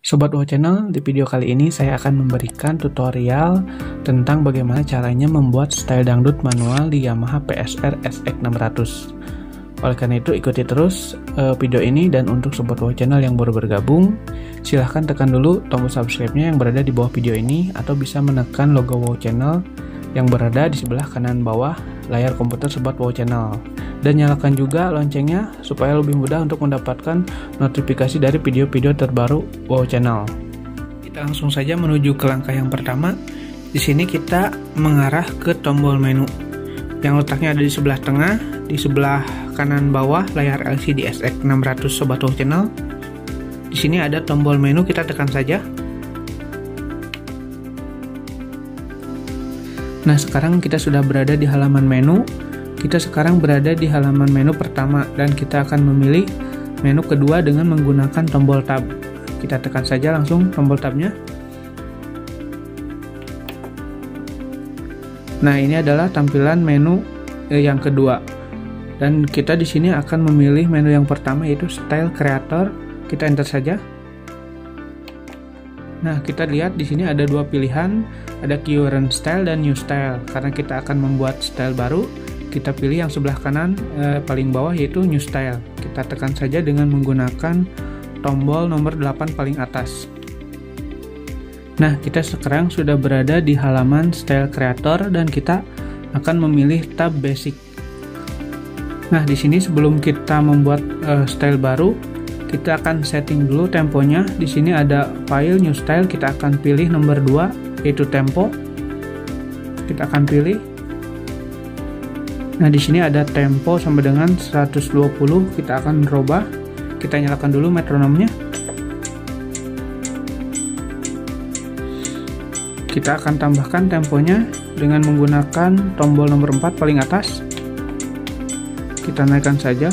Sobat Wow Channel, di video kali ini saya akan memberikan tutorial tentang bagaimana caranya membuat style dangdut manual di Yamaha PSR SX600. Oleh karena itu, ikuti terus uh, video ini dan untuk Sobat Wow Channel yang baru bergabung, silahkan tekan dulu tombol subscribe-nya yang berada di bawah video ini atau bisa menekan logo Wow Channel yang berada di sebelah kanan bawah layar komputer Sobat Wow Channel dan nyalakan juga loncengnya supaya lebih mudah untuk mendapatkan notifikasi dari video-video terbaru Wow Channel. Kita langsung saja menuju ke langkah yang pertama. Di sini kita mengarah ke tombol menu yang letaknya ada di sebelah tengah, di sebelah kanan bawah layar LCD SX600 Sobat Wow Channel. Di sini ada tombol menu, kita tekan saja. Nah, sekarang kita sudah berada di halaman menu kita sekarang berada di halaman menu pertama dan kita akan memilih menu kedua dengan menggunakan tombol tab. Kita tekan saja langsung tombol tabnya. Nah, ini adalah tampilan menu eh, yang kedua. Dan kita di sini akan memilih menu yang pertama yaitu Style Creator. Kita enter saja. Nah, kita lihat di sini ada dua pilihan, ada Current Style dan New Style. Karena kita akan membuat style baru, kita pilih yang sebelah kanan eh, paling bawah yaitu New Style. Kita tekan saja dengan menggunakan tombol nomor 8 paling atas. Nah, kita sekarang sudah berada di halaman Style Creator dan kita akan memilih tab Basic. Nah, di sini sebelum kita membuat uh, style baru, kita akan setting dulu temponya. Di sini ada file New Style, kita akan pilih nomor 2 yaitu tempo. Kita akan pilih Nah, di sini ada tempo sampai dengan 120. Kita akan rubah. Kita nyalakan dulu metronomnya. Kita akan tambahkan temponya dengan menggunakan tombol nomor 4 paling atas. Kita naikkan saja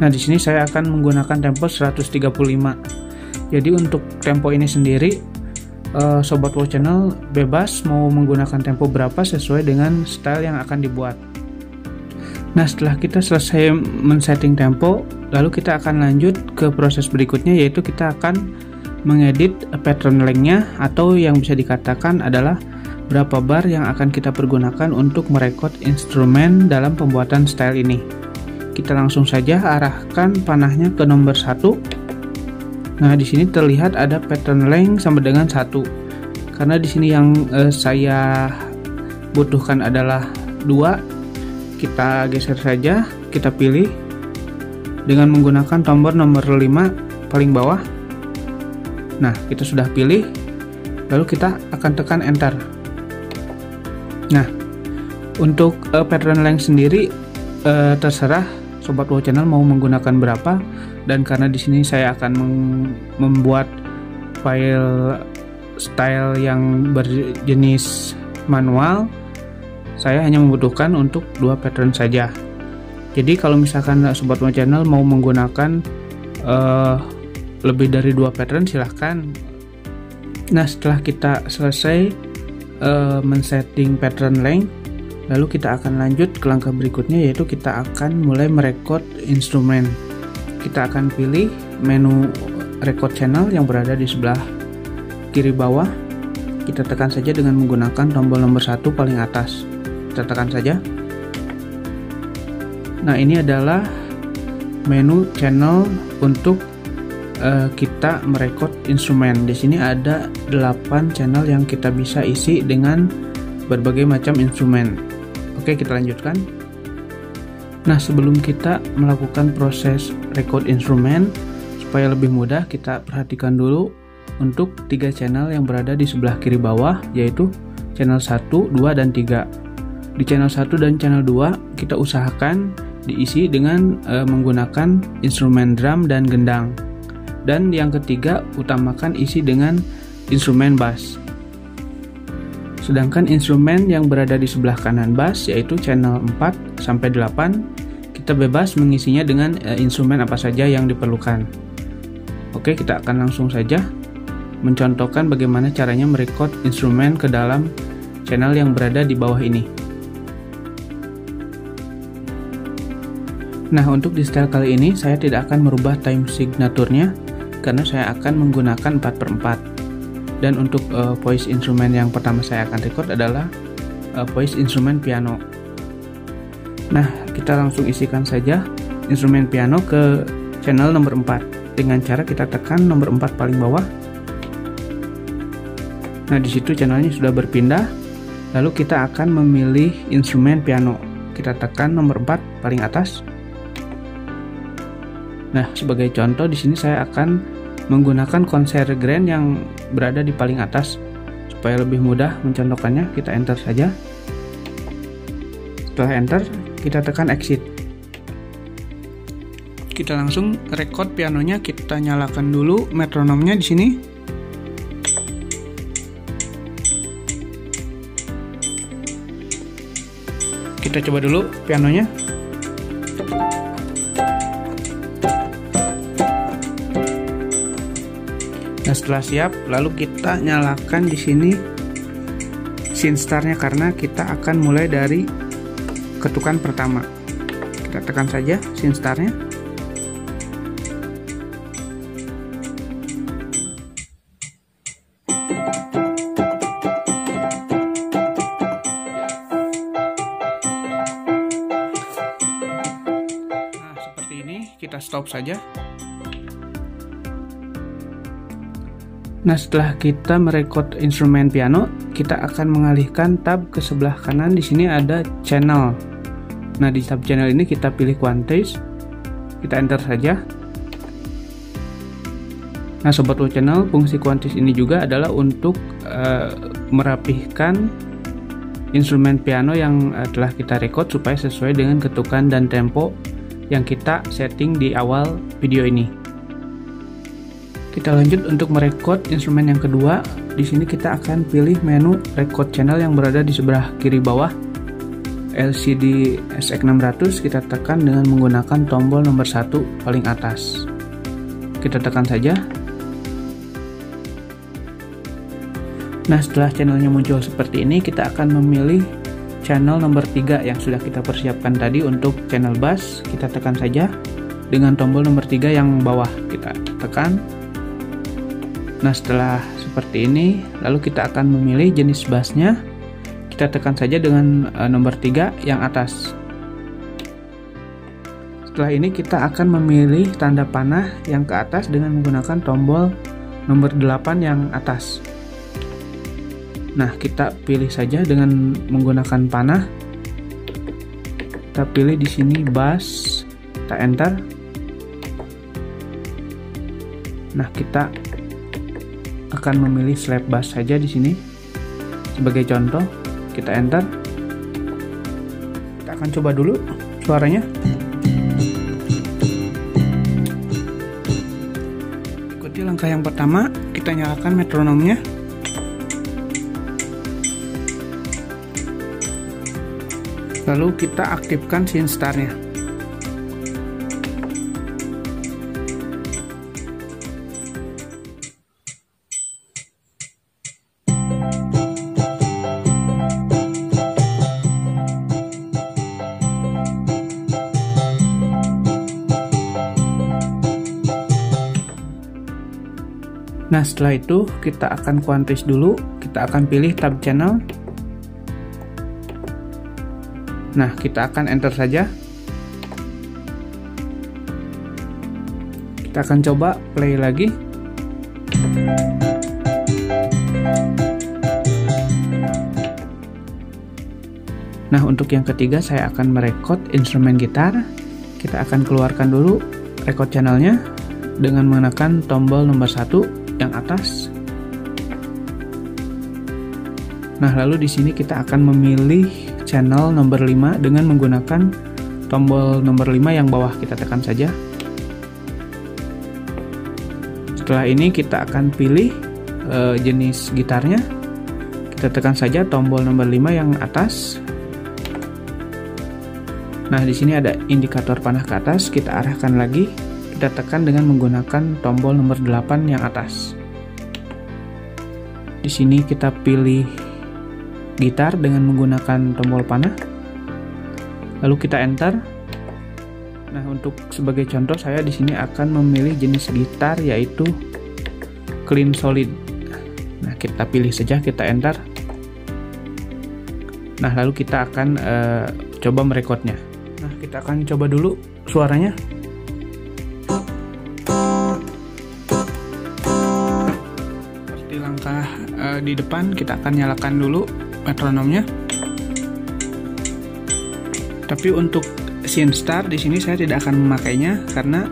Nah, di sini saya akan menggunakan tempo 135. Jadi untuk tempo ini sendiri uh, sobat Wow Channel bebas mau menggunakan tempo berapa sesuai dengan style yang akan dibuat. Nah, setelah kita selesai men-setting tempo, lalu kita akan lanjut ke proses berikutnya yaitu kita akan mengedit pattern length-nya atau yang bisa dikatakan adalah berapa bar yang akan kita pergunakan untuk merekod instrumen dalam pembuatan style ini kita langsung saja arahkan panahnya ke nomor satu. Nah, di sini terlihat ada pattern length sama dengan satu. Karena di sini yang eh, saya butuhkan adalah dua. Kita geser saja, kita pilih dengan menggunakan tombol nomor 5 paling bawah. Nah, kita sudah pilih. Lalu kita akan tekan enter. Nah, untuk uh, pattern length sendiri uh, terserah sobat Wow Channel mau menggunakan berapa? Dan karena di sini saya akan membuat file style yang berjenis manual. Saya hanya membutuhkan untuk dua pattern saja. Jadi kalau misalkan sobat Wow Channel mau menggunakan uh, lebih dari dua pattern silahkan. Nah setelah kita selesai uh, men-setting pattern length Lalu kita akan lanjut ke langkah berikutnya yaitu kita akan mulai merekod instrumen. Kita akan pilih menu record channel yang berada di sebelah kiri bawah. Kita tekan saja dengan menggunakan tombol nomor satu paling atas. Kita tekan saja. Nah, ini adalah menu channel untuk uh, kita merekod instrumen. Di sini ada 8 channel yang kita bisa isi dengan berbagai macam instrumen. Oke, kita lanjutkan. Nah, sebelum kita melakukan proses record instrumen, supaya lebih mudah kita perhatikan dulu untuk tiga channel yang berada di sebelah kiri bawah, yaitu channel 1, 2, dan 3. Di channel 1 dan channel 2, kita usahakan diisi dengan e, menggunakan instrumen drum dan gendang. Dan yang ketiga, utamakan isi dengan instrumen bass. Sedangkan instrumen yang berada di sebelah kanan bass yaitu channel 4 sampai 8 kita bebas mengisinya dengan e, instrumen apa saja yang diperlukan. Oke, kita akan langsung saja mencontohkan bagaimana caranya merekod instrumen ke dalam channel yang berada di bawah ini. Nah, untuk di style kali ini saya tidak akan merubah time signaturnya karena saya akan menggunakan 4 per 4 dan untuk uh, voice instrument yang pertama saya akan record adalah uh, voice instrument piano. Nah kita langsung isikan saja instrumen piano ke channel nomor 4 dengan cara kita tekan nomor 4 paling bawah. Nah di situ channelnya sudah berpindah. Lalu kita akan memilih instrumen piano. Kita tekan nomor 4 paling atas. Nah, sebagai contoh di sini saya akan menggunakan konser grand yang berada di paling atas. Supaya lebih mudah mencontohkannya, kita enter saja. Setelah enter, kita tekan exit. Kita langsung record pianonya, kita nyalakan dulu metronomnya di sini. Kita coba dulu pianonya. Nah setelah siap, lalu kita nyalakan di sini scene startnya karena kita akan mulai dari ketukan pertama. Kita tekan saja scene startnya. Nah seperti ini kita stop saja. Nah setelah kita merekod instrumen piano, kita akan mengalihkan tab ke sebelah kanan. Di sini ada channel. Nah di tab channel ini kita pilih quantize, kita enter saja. Nah sobat channel, fungsi quantize ini juga adalah untuk uh, merapihkan instrumen piano yang uh, telah kita record supaya sesuai dengan ketukan dan tempo yang kita setting di awal video ini. Kita lanjut untuk merekod instrumen yang kedua. Di sini kita akan pilih menu record channel yang berada di sebelah kiri bawah. LCD SX600 kita tekan dengan menggunakan tombol nomor satu paling atas. Kita tekan saja. Nah, setelah channelnya muncul seperti ini, kita akan memilih channel nomor 3 yang sudah kita persiapkan tadi untuk channel bass. Kita tekan saja dengan tombol nomor 3 yang bawah. Kita tekan Nah setelah seperti ini lalu kita akan memilih jenis bassnya. Kita tekan saja dengan uh, nomor 3 yang atas. Setelah ini kita akan memilih tanda panah yang ke atas dengan menggunakan tombol nomor 8 yang atas. Nah kita pilih saja dengan menggunakan panah. Kita pilih di sini bass. Kita enter. Nah kita akan memilih slap bass saja di sini. Sebagai contoh, kita enter. Kita akan coba dulu suaranya. Ikuti langkah yang pertama, kita nyalakan metronomnya. Lalu kita aktifkan scene Nah setelah itu kita akan kuantis dulu. Kita akan pilih tab channel. Nah kita akan enter saja. Kita akan coba play lagi. Nah untuk yang ketiga saya akan merekod instrumen gitar. Kita akan keluarkan dulu record channelnya dengan menekan tombol nomor satu yang atas. Nah, lalu di sini kita akan memilih channel nomor 5 dengan menggunakan tombol nomor 5 yang bawah kita tekan saja. Setelah ini kita akan pilih uh, jenis gitarnya. Kita tekan saja tombol nomor 5 yang atas. Nah, di sini ada indikator panah ke atas, kita arahkan lagi kita tekan dengan menggunakan tombol nomor 8 yang atas. Di sini kita pilih gitar dengan menggunakan tombol panah. Lalu kita enter. Nah, untuk sebagai contoh saya di sini akan memilih jenis gitar yaitu clean solid. Nah, kita pilih saja, kita enter. Nah, lalu kita akan uh, coba merekodnya. Nah, kita akan coba dulu suaranya. Di depan, kita akan nyalakan dulu metronomnya. Tapi untuk scene start di sini saya tidak akan memakainya karena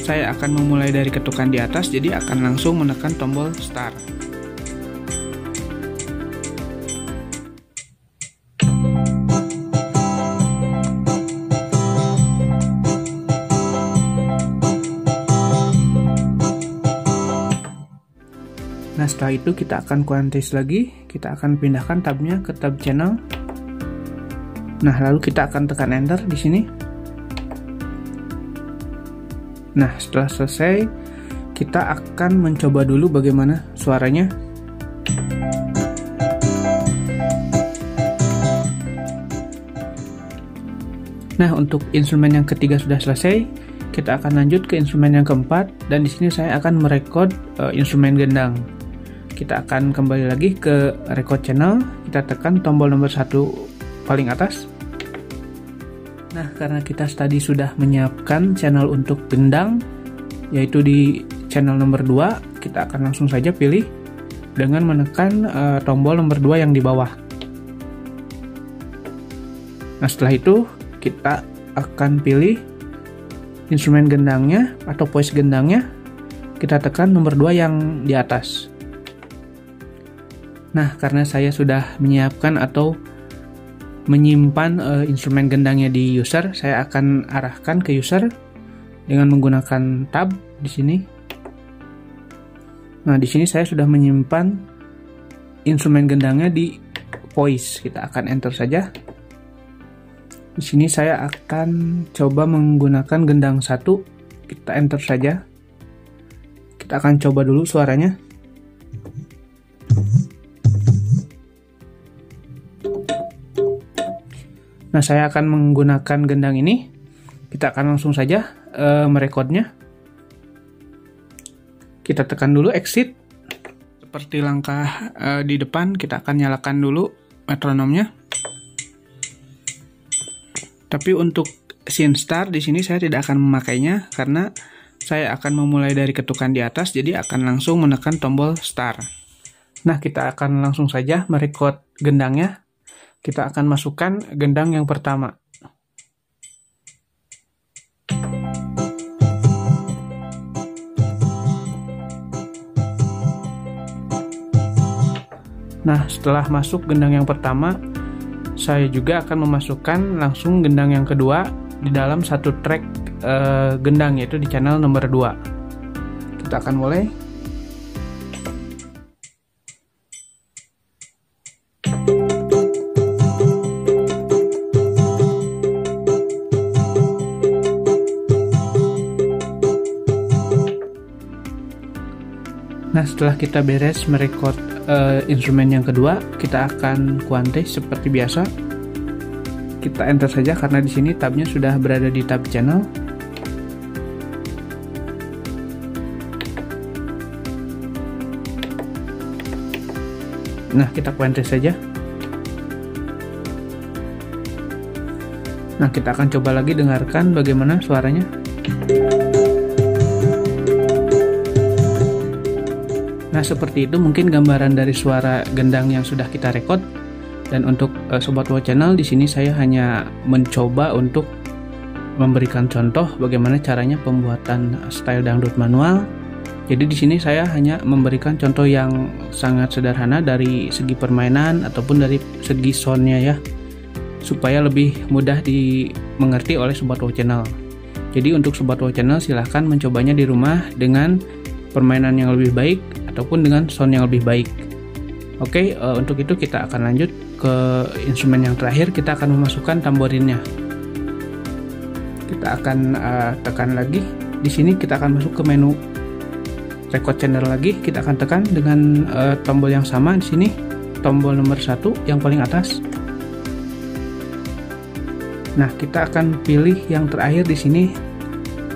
saya akan memulai dari ketukan di atas jadi akan langsung menekan tombol start. Setelah itu kita akan kuantis lagi, kita akan pindahkan tabnya ke tab channel. Nah lalu kita akan tekan enter di sini. Nah, setelah selesai, kita akan mencoba dulu bagaimana suaranya. Nah, untuk instrumen yang ketiga sudah selesai, kita akan lanjut ke instrumen yang keempat dan di sini saya akan merekod uh, instrumen gendang. Kita akan kembali lagi ke record channel, kita tekan tombol nomor satu paling atas Nah, karena kita tadi sudah menyiapkan channel untuk gendang, yaitu di channel nomor 2, kita akan langsung saja pilih dengan menekan uh, tombol nomor 2 yang di bawah. Nah, setelah itu kita akan pilih instrumen gendangnya atau voice gendangnya, kita tekan nomor 2 yang di atas. Nah, karena saya sudah menyiapkan atau menyimpan uh, instrumen gendangnya di user, saya akan arahkan ke user dengan menggunakan tab di sini. Nah, di sini saya sudah menyimpan instrumen gendangnya di voice. Kita akan enter saja. Di sini saya akan coba menggunakan gendang satu. Kita enter saja. Kita akan coba dulu suaranya. Nah, saya akan menggunakan gendang ini. Kita akan langsung saja uh, merekodnya. Kita tekan dulu exit. Seperti langkah uh, di depan, kita akan nyalakan dulu metronomnya. Tapi untuk scene start di sini saya tidak akan memakainya karena saya akan memulai dari ketukan di atas jadi akan langsung menekan tombol start. Nah, kita akan langsung saja merekod gendangnya kita akan masukkan gendang yang pertama. Nah, setelah masuk gendang yang pertama, saya juga akan memasukkan langsung gendang yang kedua di dalam satu track uh, gendang yaitu di channel nomor 2. Kita akan mulai. Nah, setelah kita beres merekod uh, instrumen yang kedua, kita akan kuantis seperti biasa. Kita enter saja karena di sini tabnya sudah berada di tab channel. Nah, kita kuantis saja. Nah, kita akan coba lagi dengarkan bagaimana suaranya. Nah, seperti itu mungkin gambaran dari suara gendang yang sudah kita rekod. Dan untuk uh, sobat Wow Channel di sini saya hanya mencoba untuk memberikan contoh bagaimana caranya pembuatan style dangdut manual. Jadi di sini saya hanya memberikan contoh yang sangat sederhana dari segi permainan ataupun dari segi soundnya ya, supaya lebih mudah dimengerti oleh sobat Wow Channel. Jadi untuk sobat Wow Channel silahkan mencobanya di rumah dengan permainan yang lebih baik ataupun dengan sound yang lebih baik. Oke, uh, untuk itu kita akan lanjut ke instrumen yang terakhir. Kita akan memasukkan tamborinnya. Kita akan uh, tekan lagi. Di sini kita akan masuk ke menu record channel lagi. Kita akan tekan dengan uh, tombol yang sama di sini, tombol nomor satu yang paling atas. Nah, kita akan pilih yang terakhir di sini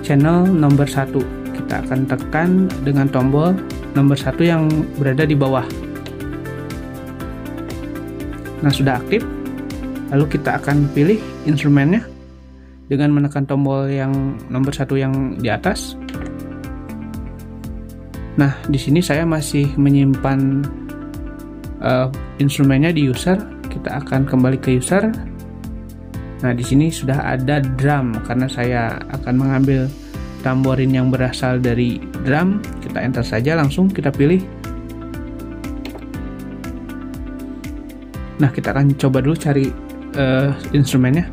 channel nomor satu. Kita akan tekan dengan tombol nomor satu yang berada di bawah. Nah, sudah aktif. Lalu kita akan pilih instrumennya dengan menekan tombol yang nomor satu yang di atas. Nah, di sini saya masih menyimpan uh, instrumennya di user. Kita akan kembali ke user Nah, di sini sudah ada drum karena saya akan mengambil tamborin yang berasal dari drum. Kita enter saja langsung kita pilih. Nah, kita akan coba dulu cari uh, instrumennya.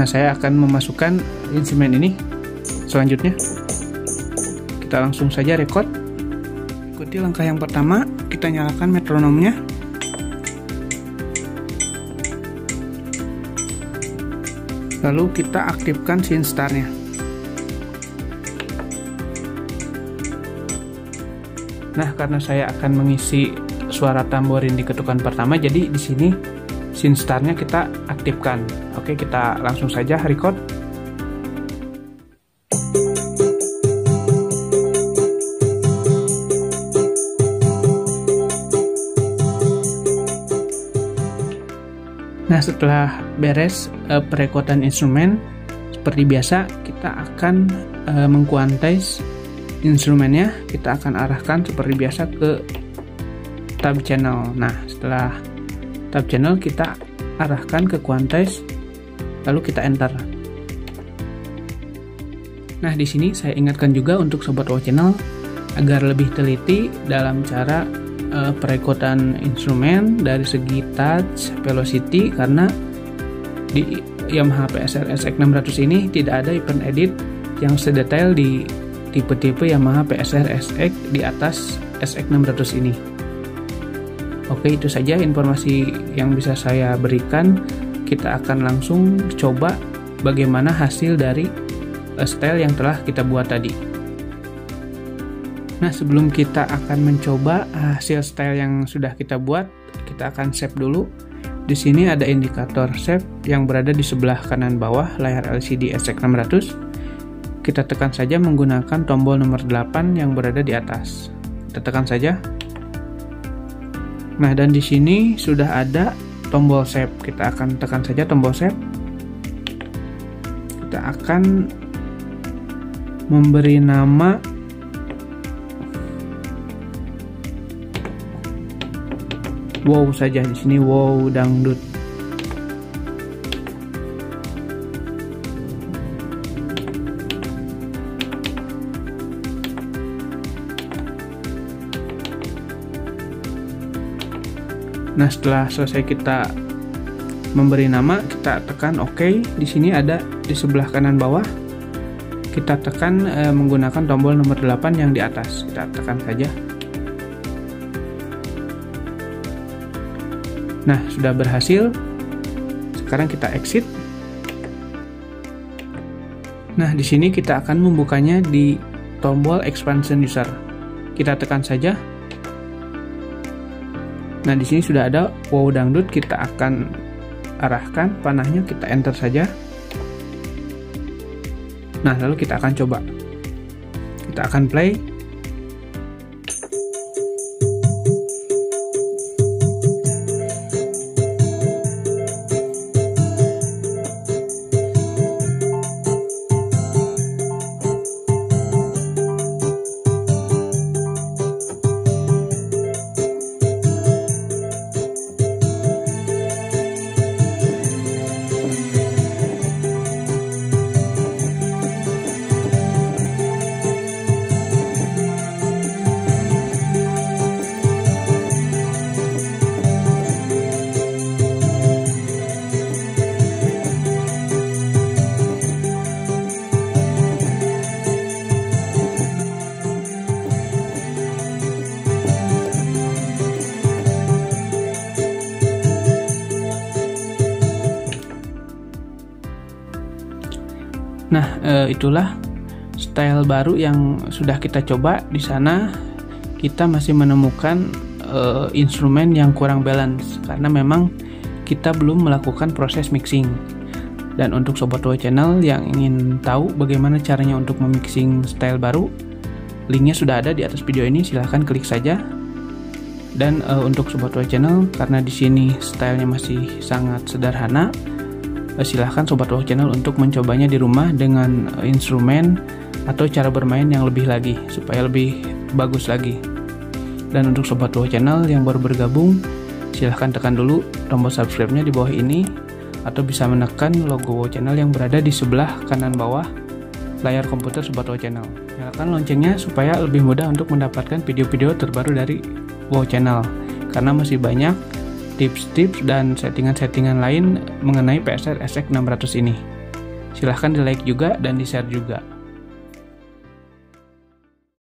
Nah, saya akan memasukkan instrumen ini. Selanjutnya, kita langsung saja record. Ikuti langkah yang pertama, kita nyalakan metronomnya. lalu kita aktifkan scene nah karena saya akan mengisi suara tamborin di ketukan pertama. Jadi di sini scene starnya kita aktifkan. Oke kita langsung saja record. Nah, setelah beres uh, perekotan instrumen, seperti biasa kita akan mengkuantize instrumennya. Kita akan arahkan seperti biasa ke tab channel. Nah, setelah tab channel kita arahkan ke quantize, lalu kita enter. Nah, di sini saya ingatkan juga untuk sobat wow channel agar lebih teliti dalam cara uh, perekotan instrumen dari segi touch velocity karena di Yamaha PSR SX600 ini tidak ada event edit yang sedetail di tipe-tipe Yamaha PSR SX di atas SX600 ini. Oke, itu saja informasi yang bisa saya berikan. Kita akan langsung coba bagaimana hasil dari eh, style yang telah kita buat tadi. Nah, sebelum kita akan mencoba hasil style yang sudah kita buat, kita akan save dulu. Di sini ada indikator save yang berada di sebelah kanan bawah layar LCD SX600. Kita tekan saja menggunakan tombol nomor 8 yang berada di atas. Kita tekan saja. Nah, dan di sini sudah ada tombol save. Kita akan tekan saja tombol save. Kita akan memberi nama wow saja di sini wow dangdut Nah, setelah selesai kita memberi nama, kita tekan OK. Di sini ada di sebelah kanan bawah. Kita tekan e, menggunakan tombol nomor 8 yang di atas. Kita tekan saja. Nah, sudah berhasil. Sekarang kita exit. Nah, di sini kita akan membukanya di tombol expansion user. Kita tekan saja. Nah, di sini sudah ada wow dangdut, kita akan arahkan panahnya, kita enter saja. Nah, lalu kita akan coba. Kita akan play. E, itulah style baru yang sudah kita coba di sana. Kita masih menemukan e, instrumen yang kurang balance karena memang kita belum melakukan proses mixing. Dan untuk sobat Wow Channel yang ingin tahu bagaimana caranya untuk memixing style baru, linknya sudah ada di atas video ini, silahkan klik saja. Dan uh, untuk sobat Wow Channel, karena di sini stylenya masih sangat sederhana, silahkan sobat Wow Channel untuk mencobanya di rumah dengan uh, instrumen atau cara bermain yang lebih lagi supaya lebih bagus lagi. Dan untuk sobat Wow Channel yang baru bergabung, silahkan tekan dulu tombol subscribe-nya di bawah ini atau bisa menekan logo Wow Channel yang berada di sebelah kanan bawah layar komputer Sobat Wow Channel. Nyalakan loncengnya supaya lebih mudah untuk mendapatkan video-video terbaru dari Wow Channel karena masih banyak tips-tips dan settingan-settingan lain mengenai PSR SX600 ini. Silahkan di like juga dan di share juga.